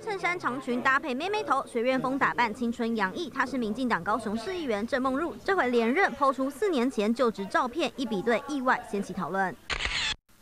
衬衫长裙搭配妹妹头，学院风打扮，青春洋溢。她是民进党高雄市议员郑梦入，这回连任，抛出四年前就职照片，一比对，意外掀起讨论。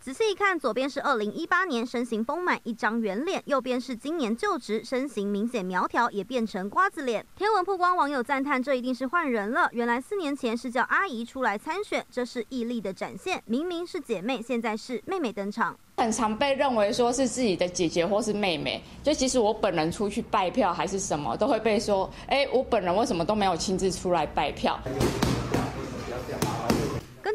仔细一看，左边是二零一八年身形丰满，一张圆脸；右边是今年就职，身形明显苗条，也变成瓜子脸。天文曝光，网友赞叹这一定是换人了。原来四年前是叫阿姨出来参选，这是毅力的展现。明明是姐妹，现在是妹妹登场。很常被认为说是自己的姐姐或是妹妹，就即使我本人出去拜票还是什么，都会被说，哎，我本人为什么都没有亲自出来拜票？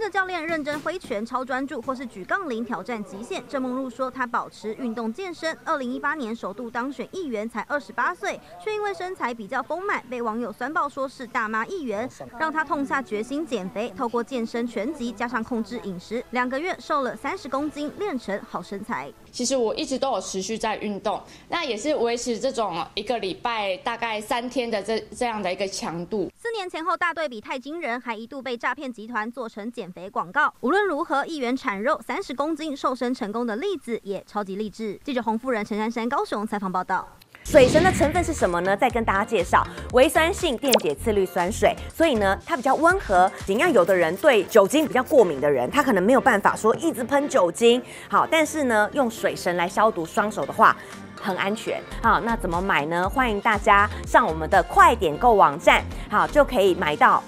跟着教练认真挥拳、超专注，或是举杠铃挑战极限。郑梦露说，她保持运动健身。二零一八年首度当选议员，才二十八岁，却因为身材比较丰满，被网友酸爆说是大妈议员，让她痛下决心减肥。透过健身、拳击加上控制饮食，两个月瘦了三十公斤，练成好身材。其实我一直都有持续在运动，那也是维持这种一个礼拜大概三天的这这样的一个强度。四年前后大对比太惊人，还一度被诈骗集团做成减肥广告。无论如何，一元产肉三十公斤瘦身成功的例子也超级励志。记者洪夫人陈珊珊高雄采访报道。水神的成分是什么呢？再跟大家介绍，微酸性电解次氯酸水，所以呢，它比较温和。尽量有的人对酒精比较过敏的人，他可能没有办法说一直喷酒精。好，但是呢，用水神来消毒双手的话，很安全。好，那怎么买呢？欢迎大家上我们的快点购网站，好就可以买到。